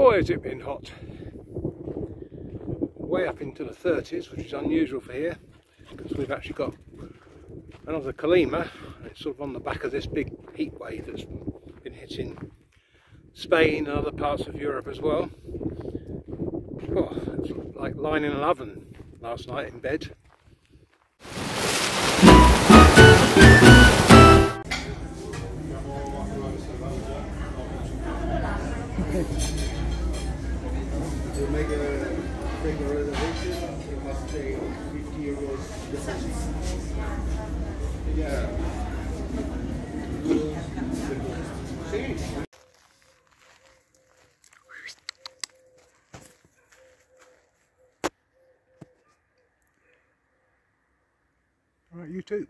Boy has it been hot. Way up into the 30s, which is unusual for here, because we've actually got another Calima, it's sort of on the back of this big heat wave that's been hitting Spain and other parts of Europe as well. Oh, it's like lying in an oven last night in bed. make a make a reservation, you must pay 50 euros deposit. Yeah. All right, you too.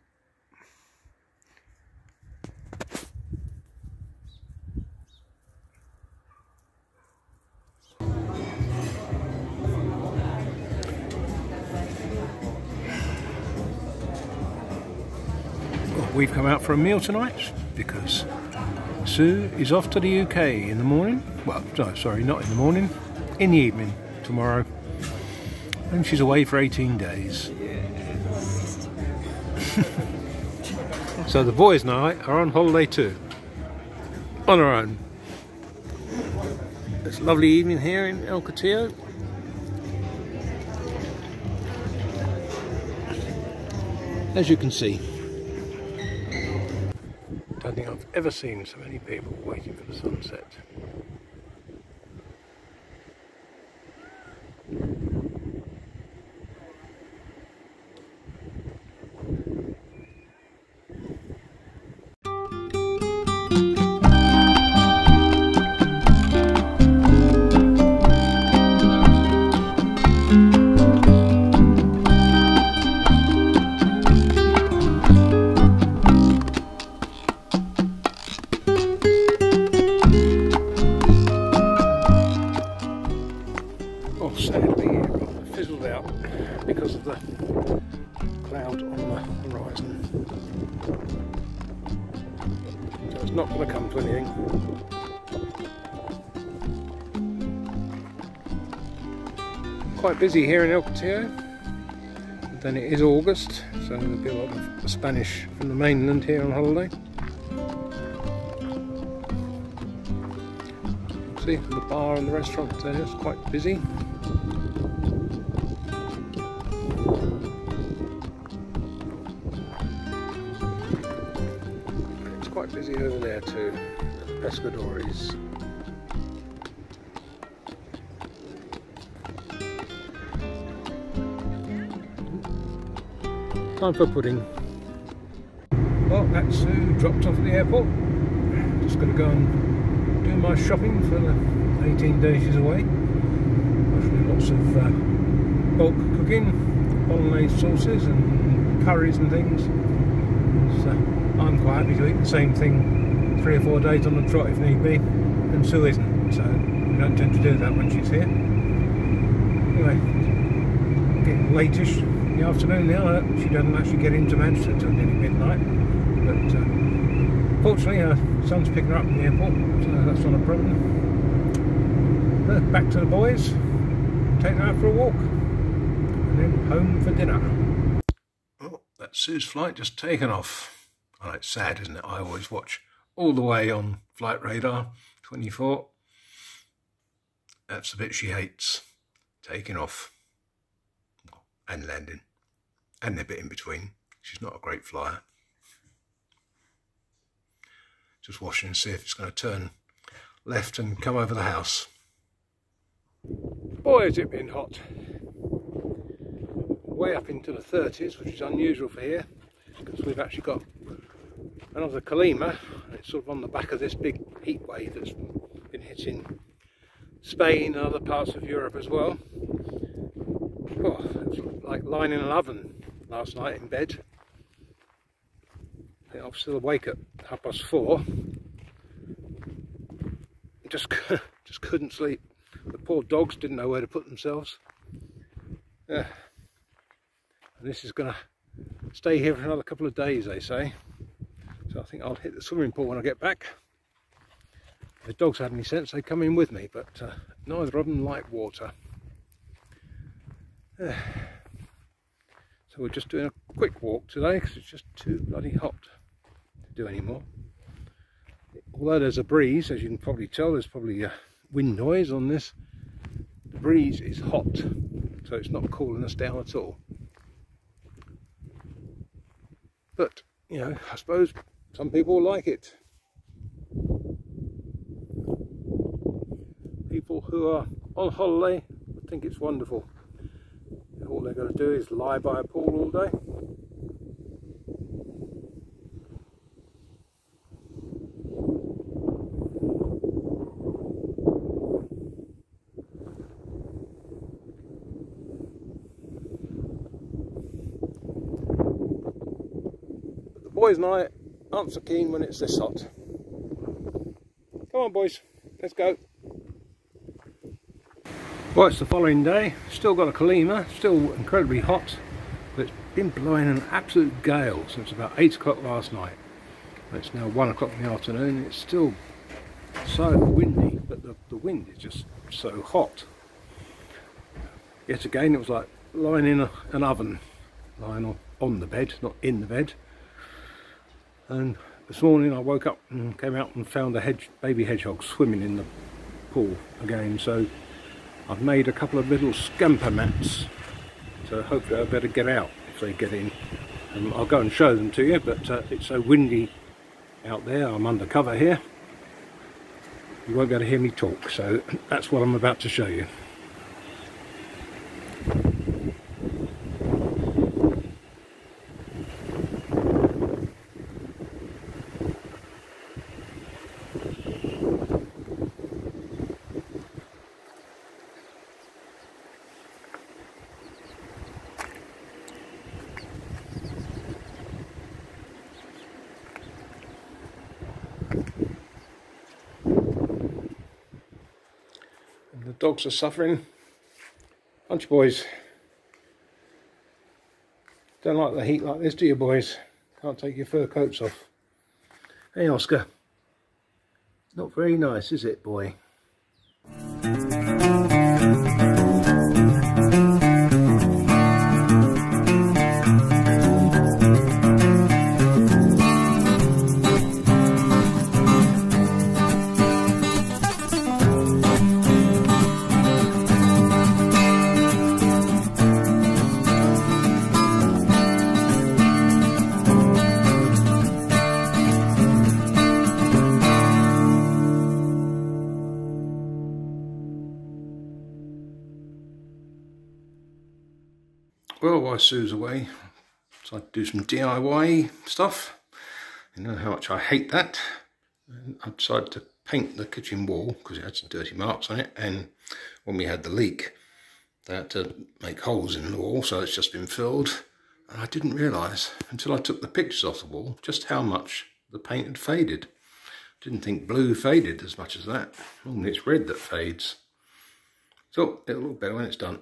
We've come out for a meal tonight because Sue is off to the UK in the morning. Well, no, sorry, not in the morning, in the evening tomorrow. And she's away for 18 days. so the boys and I are on holiday too, on our own. It's a lovely evening here in El Cotillo. As you can see, ever seen so many people waiting for the sunset. Fizzled out because of the cloud on the horizon. So it's not going to come to anything. Quite busy here in El Cotillo. Then it is August, so there'll be a lot of Spanish from the mainland here on holiday. See, the bar and the restaurant there is quite busy. Busy over there too. Pescadores. Time for pudding. Well, that's Sue dropped off at the airport. Just going to go and do my shopping for the 18 days she's away. Actually, lots of uh, bulk cooking, bolognese sauces and curries and things. So I'm quite happy to eat the same thing three or four days on the trot if need be, and Sue isn't. So we don't tend to do that when she's here. Anyway, getting latish in the afternoon now. uh, She doesn't actually get into Manchester until nearly midnight. But uh, fortunately, her son's picking her up at the airport, so that's not a problem. Uh, back to the boys, take them out for a walk, and then home for dinner. Oh, that's Sue's flight just taken off. Oh, it's sad, isn't it? I always watch all the way on Flight Radar 24. That's the bit she hates. Taking off and landing. And the bit in between. She's not a great flyer. Just watching and see if it's going to turn left and come over the house. Boy, has it been hot. Way up into the 30s, which is unusual for here, because we've actually got another Calima, and it's sort of on the back of this big heat wave that's been hitting Spain and other parts of Europe as well. Oh, it's like lying in an oven last night in bed. I was still awake at half past four. Just, just couldn't sleep. The poor dogs didn't know where to put themselves. Yeah. And this is going to stay here for another couple of days, they say. So I think I'll hit the swimming pool when I get back. If the dogs had any sense, they'd come in with me, but uh, neither of them like water. so we're just doing a quick walk today because it's just too bloody hot to do anymore. Although there's a breeze, as you can probably tell, there's probably a wind noise on this. The breeze is hot, so it's not cooling us down at all. But, you know, I suppose some people like it. People who are on holiday would think it's wonderful. All they're going to do is lie by a pool all day. The boys and I aren't so keen when it's this hot. Come on boys, let's go. Well, it's the following day, still got a Calima, still incredibly hot, but it's been blowing an absolute gale since about 8 o'clock last night. It's now 1 o'clock in the afternoon, it's still so windy, but the, the wind is just so hot. Yet again, it was like lying in a, an oven, lying on, on the bed, not in the bed and this morning I woke up and came out and found a hedge, baby hedgehog swimming in the pool again. So I've made a couple of little scamper mats so hopefully I better get out if they get in. I'll go and show them to you but uh, it's so windy out there I'm under cover here. You won't be able to hear me talk so that's what I'm about to show you dogs are suffering. Bunch of boys. Don't like the heat like this, do you boys? Can't take your fur coats off. Hey Oscar. Not very nice, is it, boy? Well while Sue's away so I do some DIY stuff. You know how much I hate that. And I decided to paint the kitchen wall because it had some dirty marks on it and when we had the leak they had to make holes in the wall so it's just been filled. And I didn't realise until I took the pictures off the wall just how much the paint had faded. Didn't think blue faded as much as that. Only it's red that fades. So it'll look better when it's done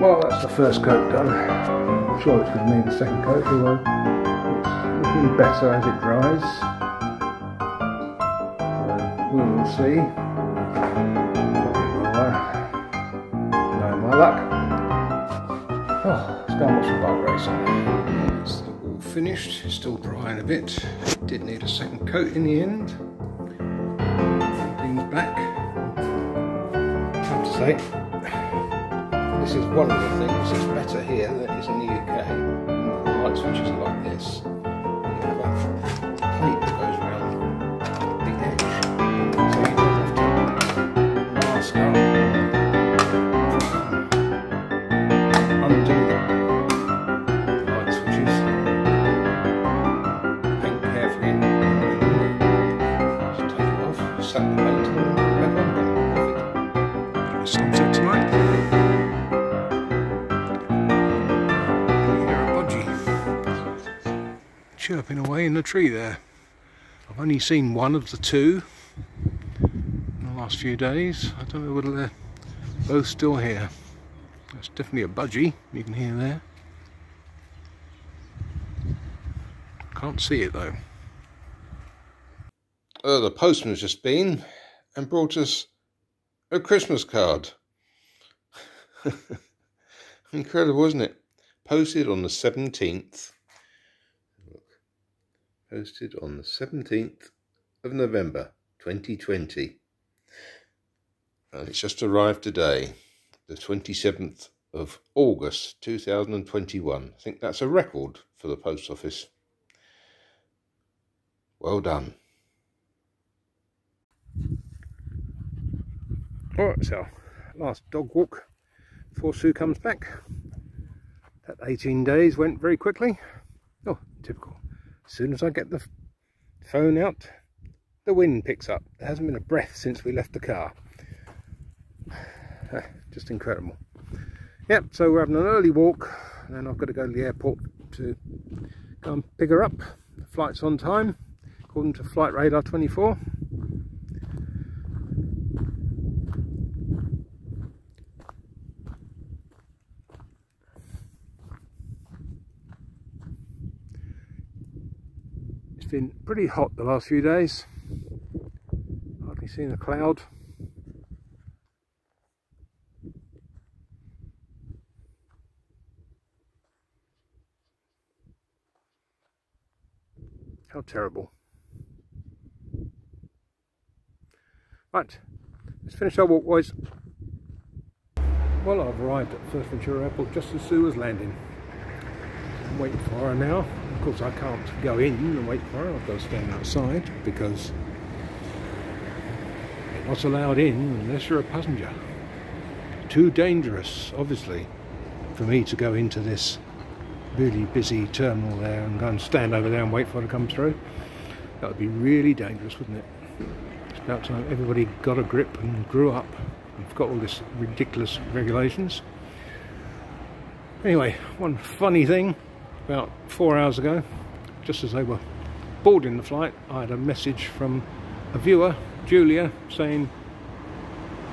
Well, that's the first coat done. I'm sure it's going to need the second coat, although it's looking better as it dries. So we will see. Uh, no, my luck. Oh, let's go and watch some bike racing. It's all finished, it's still drying a bit. Did need a second coat in the end. Things back. Have to say, this is one of the things that's better here than it is in the UK. The light switches are like this. You that goes the edge. So you to mask. Undo the light switches. Take it off, away in the tree there. I've only seen one of the two in the last few days. I don't know whether they're both still here. That's definitely a budgie you can hear there. Can't see it though. Uh, the postman's just been and brought us a Christmas card. Incredible, isn't it? Posted on the 17th posted on the 17th of November 2020. And it's just arrived today, the 27th of August 2021. I think that's a record for the post office. Well done. Alright, so last dog walk before Sue comes back. That 18 days went very quickly. Oh, typical. As soon as I get the phone out, the wind picks up. There hasn't been a breath since we left the car. Ah, just incredible. Yep, so we're having an early walk, and then I've got to go to the airport to go and pick her up. The flight's on time, according to Flight Radar 24. Been pretty hot the last few days. Hardly seen a cloud. How terrible. Right, let's finish our walk, boys. Well, I've arrived at Fuerteventura Airport just as Sue was landing. I'm waiting for her now. Of course, I can't go in and wait for her. I've got to stand outside because you're not allowed in unless you're a passenger. Too dangerous, obviously, for me to go into this really busy terminal there and go and stand over there and wait for her to come through. That would be really dangerous, wouldn't it? It's about time everybody got a grip and grew up and got all this ridiculous regulations. Anyway, one funny thing about four hours ago, just as they were boarding the flight, I had a message from a viewer, Julia, saying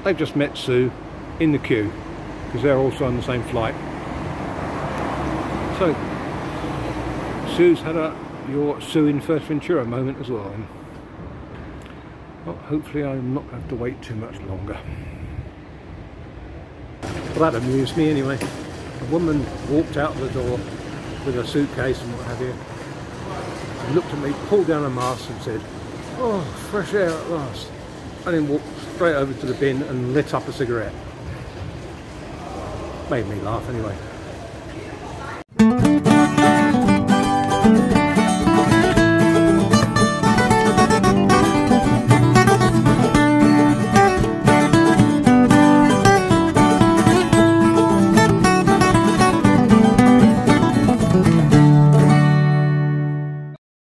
they've just met Sue in the queue because they're also on the same flight. So, Sue's had a your Sue in Fuerteventura moment as well. Well, hopefully I'm not going to have to wait too much longer. Well, that amused me anyway. A woman walked out the door with a suitcase and what have you. She looked at me, pulled down a mask and said, oh, fresh air at last. And then walked straight over to the bin and lit up a cigarette. Made me laugh anyway.